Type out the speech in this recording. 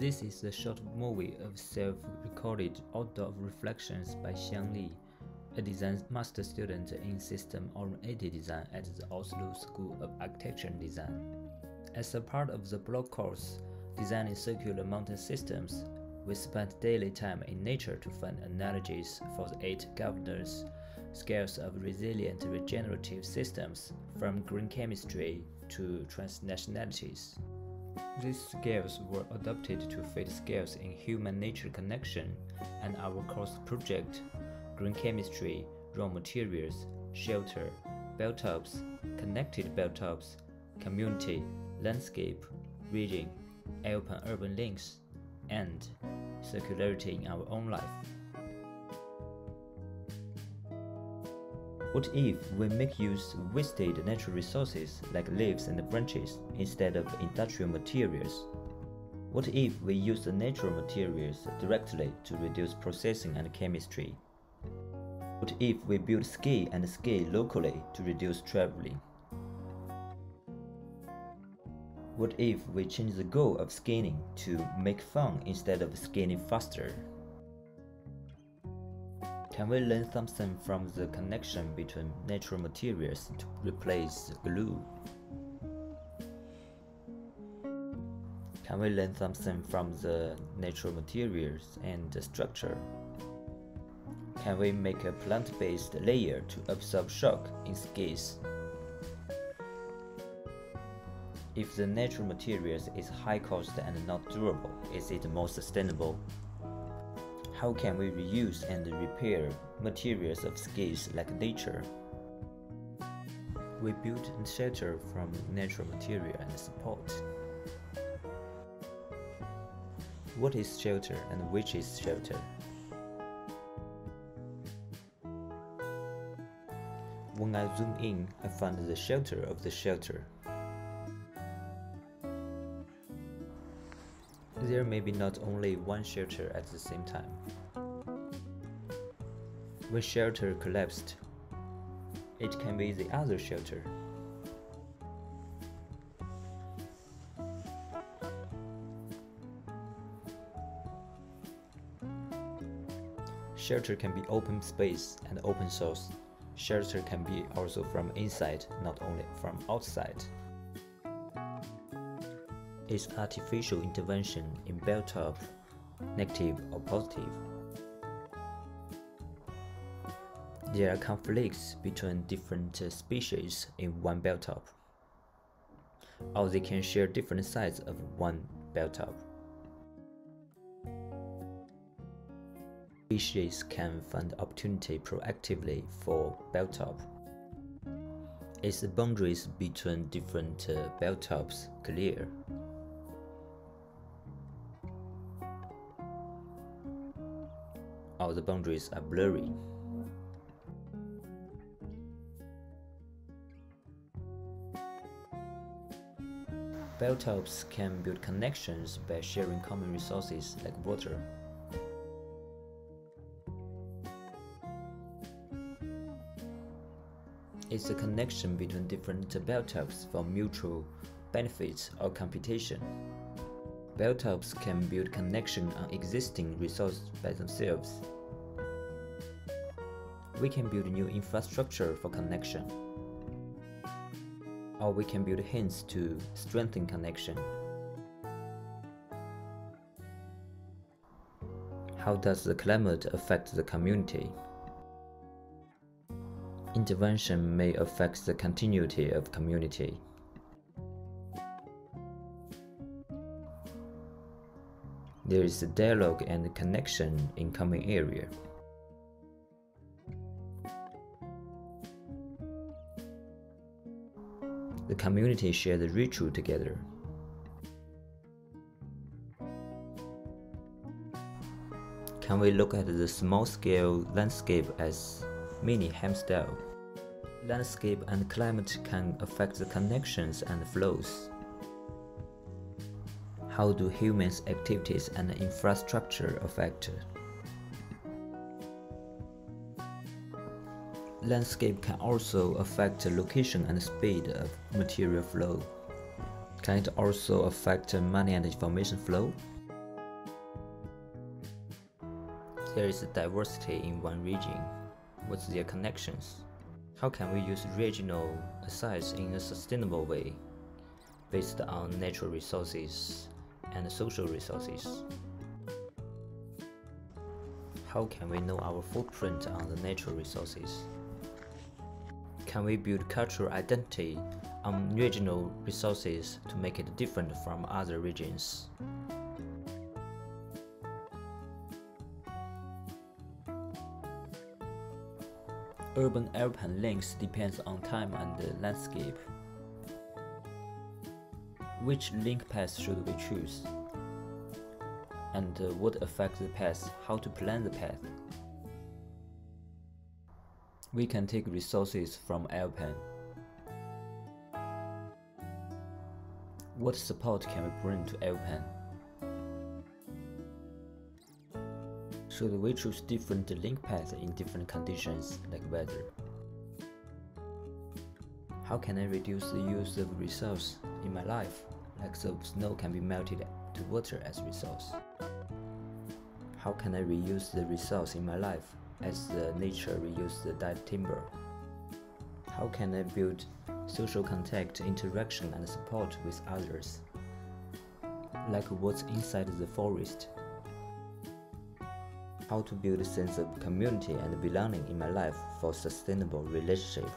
This is a short movie of self-recorded outdoor reflections by Xiang Li, a design master student in system-oriented design at the Oslo School of Architecture and Design. As a part of the block course, Designing Circular Mountain Systems, we spent daily time in nature to find analogies for the eight governors, scales of resilient regenerative systems, from green chemistry to transnationalities. These scales were adapted to fit scales in human-nature connection, and our course project, green chemistry, raw materials, shelter, biotopes, connected biotopes, community, landscape, region, open urban links, and circularity in our own life. What if we make use of wasted natural resources like leaves and branches instead of industrial materials? What if we use the natural materials directly to reduce processing and chemistry? What if we build ski and ski locally to reduce traveling? What if we change the goal of skiing to make fun instead of skiing faster? Can we learn something from the connection between natural materials to replace the glue? Can we learn something from the natural materials and the structure? Can we make a plant-based layer to absorb shock in skis? If the natural materials is high cost and not durable, is it more sustainable? How can we reuse and repair materials of skis like nature? We build shelter from natural material and support. What is shelter and which is shelter? When I zoom in, I find the shelter of the shelter. There may be not only one shelter at the same time. When shelter collapsed, it can be the other shelter. Shelter can be open space and open source. Shelter can be also from inside, not only from outside is artificial intervention in biotope negative or positive? There are conflicts between different species in one biotope, or they can share different sides of one biotope. Species can find opportunity proactively for biotope. Is the boundaries between different uh, biotopes clear? All the boundaries are blurry. Biotopes can build connections by sharing common resources like water. It's a connection between different biotopes for mutual benefits or competition. Biotopes can build connection on existing resources by themselves. We can build new infrastructure for connection. Or we can build hints to strengthen connection. How does the climate affect the community? Intervention may affect the continuity of community. There is a dialogue and connection in common area. The community share the ritual together. Can we look at the small-scale landscape as mini Hampstead? Landscape and climate can affect the connections and flows. How do humans' activities and infrastructure affect? Landscape can also affect location and speed of material flow. Can it also affect money and information flow? There is diversity in one region. What's their connections? How can we use regional assets in a sustainable way, based on natural resources and social resources? How can we know our footprint on the natural resources? Can we build cultural identity on regional resources to make it different from other regions? Urban airplane links depends on time and landscape. Which link path should we choose? And uh, what affects the path, how to plan the path? We can take resources from airplane. What support can we bring to airplane? Should we choose different link paths in different conditions like weather? How can I reduce the use of resource in my life, like so snow can be melted to water as resource? How can I reuse the resource in my life as the nature reuse the dead timber? How can I build social contact, interaction and support with others? Like what's inside the forest how to build a sense of community and belonging in my life for sustainable relationship.